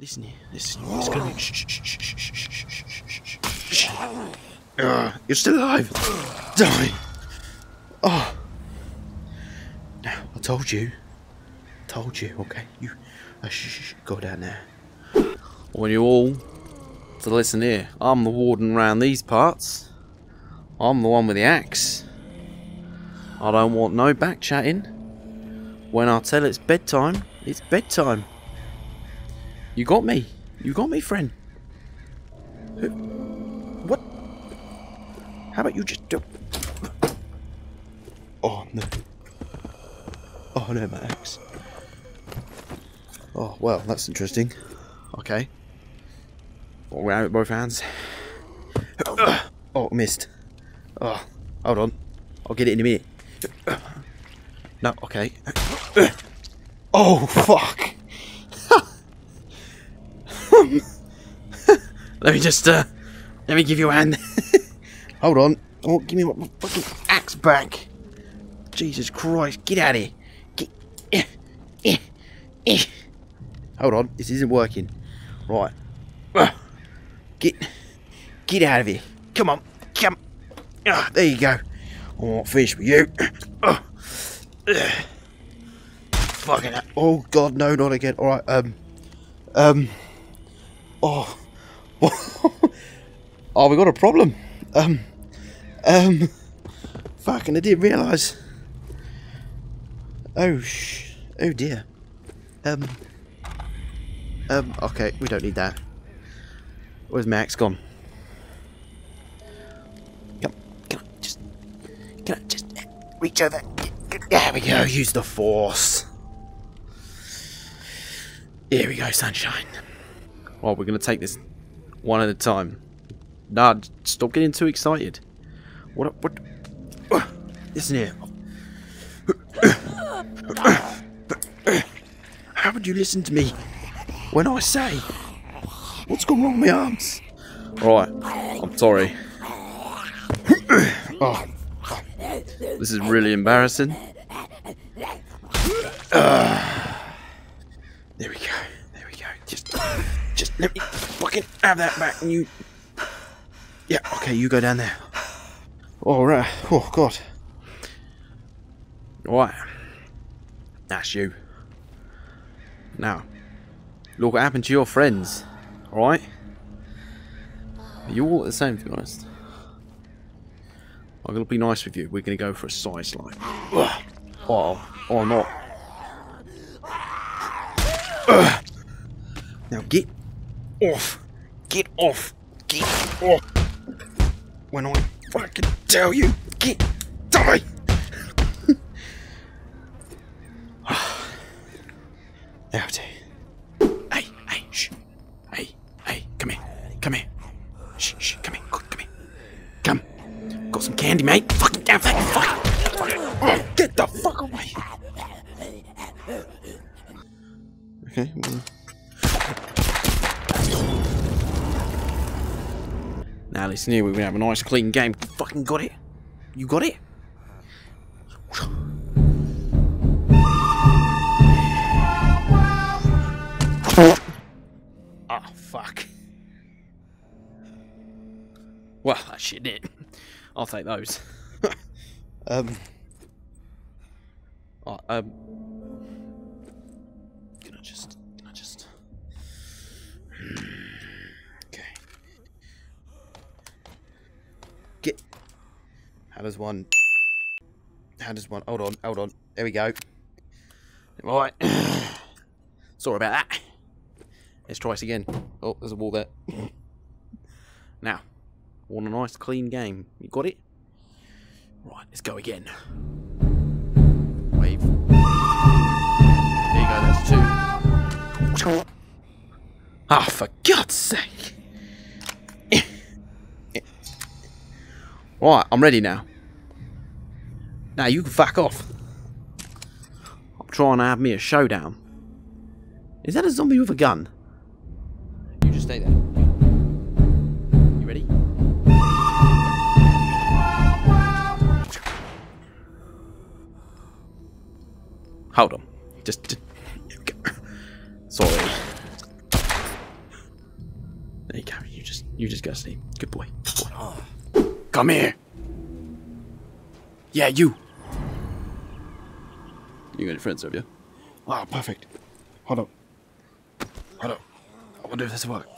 Listen here. Listen. It's gonna be. Uh, you're still alive. Die. Oh. Now, I told you. Told you, okay? You. Uh, shh, shh, shh. Go down there. Want you all to listen here. I'm the warden round these parts. I'm the one with the axe. I don't want no back chatting. When I tell it's bedtime, it's bedtime. You got me. You got me, friend. What? How about you just do? Oh no. Oh no, my axe. Oh well, that's interesting. Okay. We're out with both hands. Oh, missed. Oh, hold on. I'll get it in a minute. No, okay. Oh, fuck. Let me just, uh, let me give you a hand. Hold on. Oh, give me my fucking axe back. Jesus Christ, get out of here. Get, eh, eh, eh. Hold on, this isn't working. Right. Uh, Get, get out of here. Come on, come. Ah, there you go. I won't finish with you. Ah. Ugh. Fucking hell. Oh god, no, not again. Alright, um. Um. Oh. oh, we got a problem. Um. Um. Fucking, I didn't realise. Oh, sh. Oh dear. Um. Um, okay, we don't need that. Where's Max gone? Come, can I just. Can I just reach over? There we go, use the force. Here we go, sunshine. Well, we're going to take this one at a time. Nah, stop getting too excited. What? What? uh, Listen here. How would you listen to me when I say what's gone wrong with my arms? Right, I'm sorry. oh, this is really embarrassing. Ah. there we go. There we go. Just, just let me fucking have that back, and you. Yeah. Okay, you go down there. All right. Oh God. Right. That's you. Now, look what happened to your friends. Alright? You're all the same, to be honest. I'm going to be nice with you. We're going to go for a side slide. Ugh. Oh, or not. Ugh. Now get off. Get off. Get off. When I fucking tell you, get die. Now, hey, hey, shh. Hey, hey, come here. Come here. Shh, shh, come here. Come here. Come. Got some candy, mate. Fucking damn thing. Fuck. Oh, get the fuck away. Okay. Well. Now listen we're gonna have a nice clean game. You fucking got it? You got it? Oh, fuck. Well, that shit did. I'll take those. um. Oh, um. How does one. How does one. Hold on, hold on. There we go. Right. Sorry about that. Let's try again. Oh, there's a wall there. now, want a nice clean game. You got it? Right, let's go again. Wave. There you go, that's two. Ah, for God's sake. Right, I'm ready now. Now you can fuck off. I'm trying to have me a showdown. Is that a zombie with a gun? You just stay there. You ready? Hold on. Just. Sorry. There you go. You just you just go sleep. Good boy. Good boy. Come here. Yeah, you. You got your friends, have you? Oh, perfect. Hold up. Hold up. I wonder if this will work.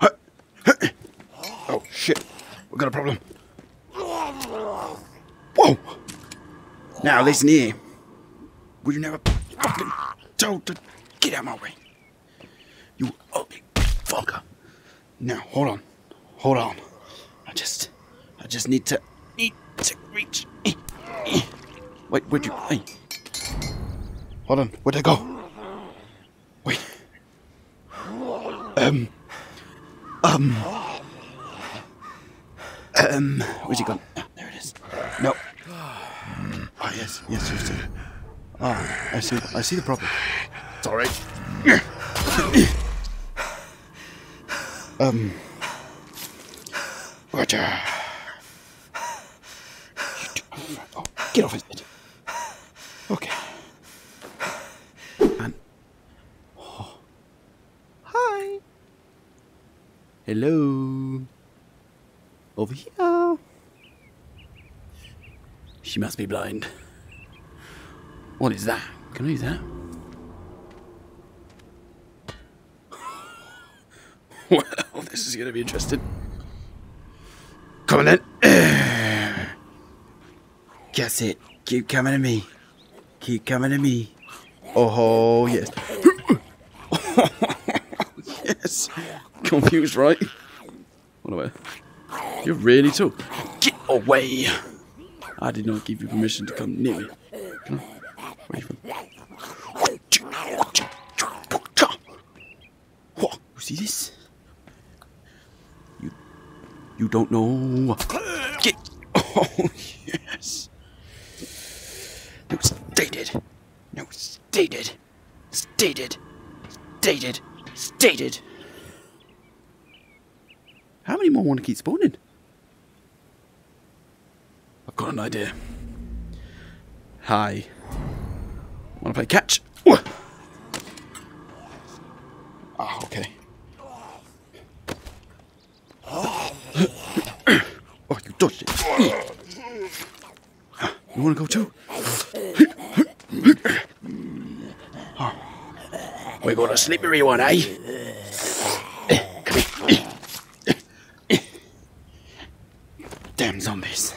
Oh shit. We got a problem. Whoa! Now listen here. Would you never fucking told to get out of my way? You ugly fucker. Now hold on. Hold on. Just need to need to reach. Wait, where'd you hey. Hold on, where'd I go? Wait. Um Um Um where's he gone? Ah, there it is. No. Oh yes, yes, yes, yes. Ah, I see I see the problem. It's alright. um Roger. Oh, get off his head. Okay. And oh. Hi. Hello. Over here. She must be blind. What is that? Can I use that? well, this is going to be interesting. Come on then. Guess it. Keep coming to me. Keep coming to me. Oh, yes. yes. Confused, right? What away. You're really tall. Get away. I did not give you permission to come near me. Come. Where are you from? You see this? You, you don't know. Get. Oh yes. No, stay dead. No, Stated. Stated. dead. Stay dead. Stay dead. How many more want to keep spawning? I've got an idea. Hi. Want to play catch? Ah, okay. oh, you dodged it. You want to go too? We're going to slippery one, eh? Damn zombies.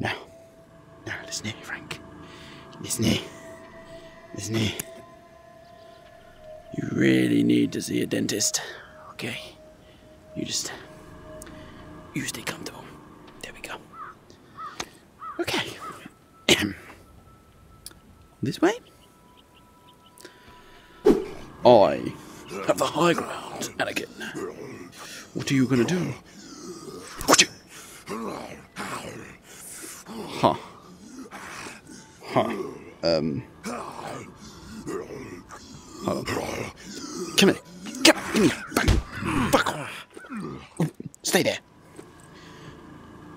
Now, now, listen here, Frank. Listen here. Listen here. You really need to see a dentist. Okay. You just. You stay comfortable. There we go. Okay. this way? I have the high ground, Anakin. What are you gonna do? Huh. Huh. Um. Hold on. Come here. Come me. Back. Off. Stay there.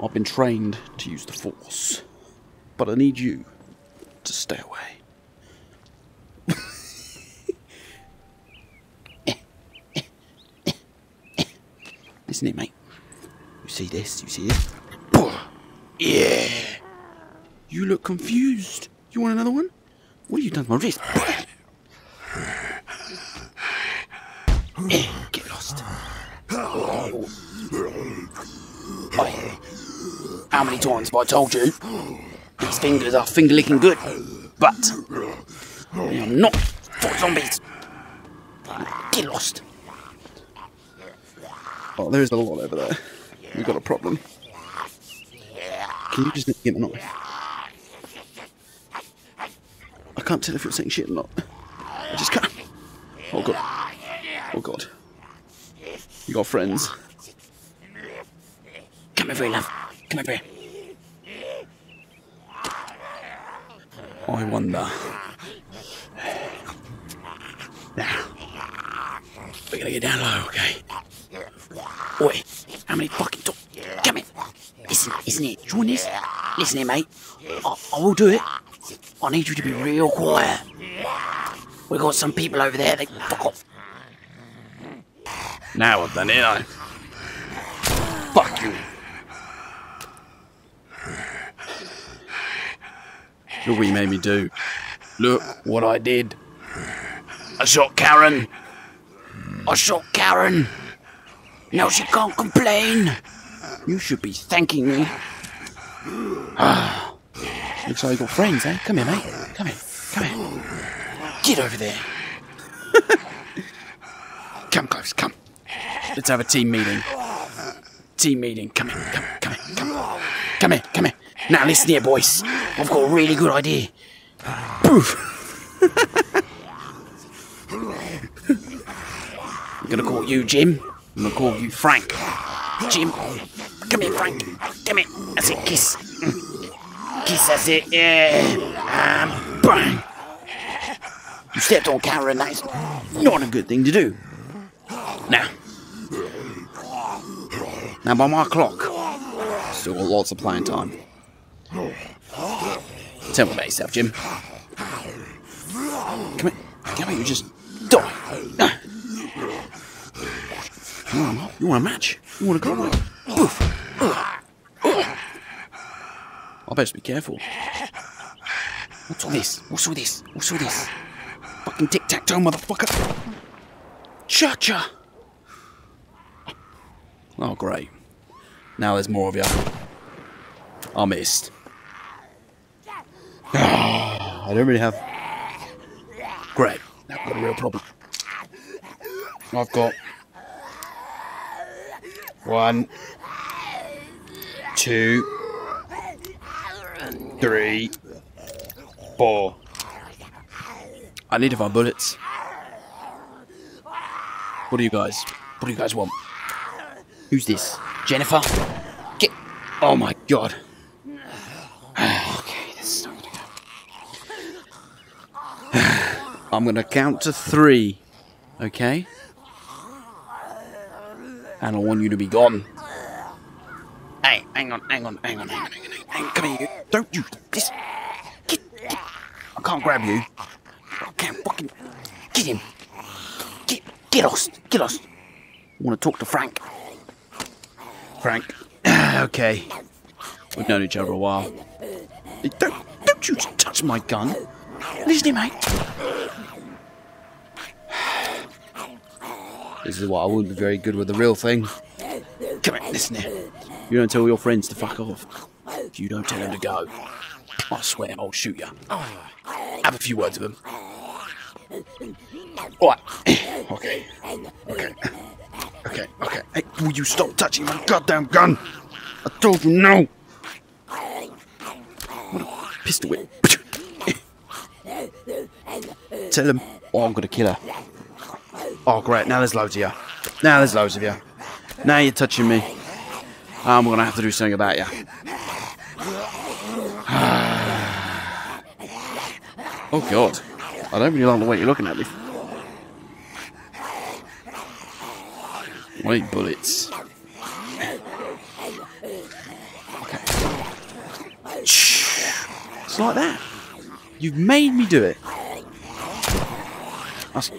I've been trained to use the Force, but I need you to stay away. Listen here, mate. You see this? You see this? Yeah. You look confused. You want another one? What have you done to my wrist? Eh, Get lost. Oh. Oi. How many times have I told you? These fingers are finger licking good, but they are not for zombies. Get lost. Oh, there is a lot over there. We've got a problem. Can you just get or not? I can't tell if you're saying shit or not. I just can't. Oh god. Oh god. You got friends. Come over here, love. Come over here. I wonder. Now, we're gonna get down low, okay? Oi, how many fucking dogs? Come here. Isn't, isn't it? Join this. Listen here, mate. I, I will do it. I need you to be real quiet. We've got some people over there. They fuck off. Now I've done it, I. Fuck you. Look what you made me do. Look what I did. I shot Karen. I shot Karen. Now she can't complain. You should be thanking me. Ah. Looks like you got friends, eh? Come here, mate. Come here. Come here. Get over there. come close, come. Let's have a team meeting. Team meeting. Come here. Come, come here. Come. Come here, come here. Now listen here, boys. I've got a really good idea. Poof. I'm gonna call you Jim. I'm gonna call you Frank. Jim, come here, Frank. Come here. That's it. Kiss. Kiss. That's it. Yeah. Um, bang. You stepped on Karen. That is not a good thing to do. Now, now by my clock, Still got lots of playing time. Tell me about yourself, Jim. Come here. Come here, you just die. Ah. You want, a- match? You want a go? I better be careful. What's all this? What's all this? What's all this? Fucking tic tac toe, motherfucker. Cha cha. Oh, great. Now there's more of you. I missed. I don't really have. Great. Now I've got a real problem. I've got one, two, three, four. I need to find bullets. What do you guys? What do you guys want? Who's this? Jennifer? Get. Oh my god. Okay, this is not gonna go. I'm gonna count to three. Okay? And I want you to be gone. Hey, hang on, hang on, hang on, hang on, hang on, hang on. Come here. Don't you. This. Get, get. I can't grab you. I can't fucking. Get him. Get, get lost. Get lost. I want to talk to Frank. Frank. Ah, okay. We've known each other a while. Don't, don't you touch my gun. Listen, here, mate. This is why I wouldn't be very good with the real thing. Come here, listen here. You don't tell your friends to fuck off. If you don't tell them to go, I swear I'll shoot you. Have a few words with them. Alright. Okay. Okay. Okay, okay. Hey, will you stop touching my goddamn gun? I told you no. What a pistol whip. Tell them, or oh, I'm gonna kill her. Oh, great. Now there's loads of you. Now there's loads of you. Now you're touching me. Ah, I'm gonna have to do something about you. oh, God. I don't really like the way you're looking at me. I need bullets. Okay. It's like that. You've made me do it.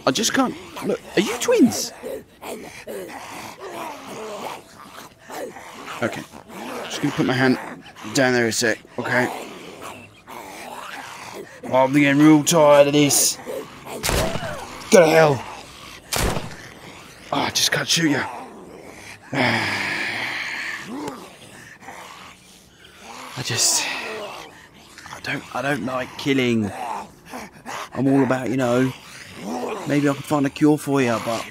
I just can't. Look, are you twins? Okay. Just gonna put my hand down there a sec, okay? Oh, I'm getting real tired of this. Go to hell. Oh, I just can't shoot you. I just. I don't. I don't like killing. I'm all about, you know. Maybe I can find a cure for you, but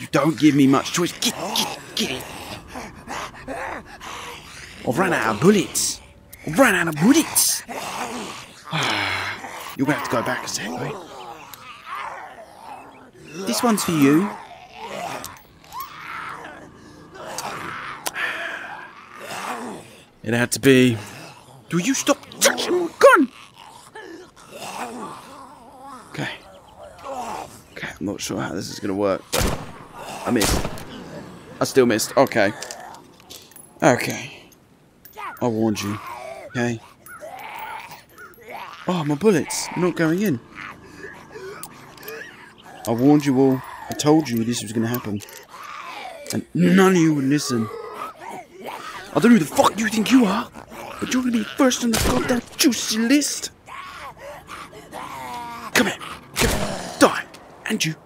you don't give me much choice. Get, get, get it. I've run out of bullets. I've run out of bullets. You're gonna have to go back a sec, right? This one's for you. It had to be. Do you stop touching my gun? Okay. Okay, I'm not sure how this is gonna work, I missed. I still missed. Okay. Okay. I warned you. Okay. Oh, my bullets. They're not going in. I warned you all. I told you this was going to happen. And none of you would listen. I don't know who the fuck do you think you are, but you're to be first on the goddamn juicy list. Come here. Come here. Die. And you.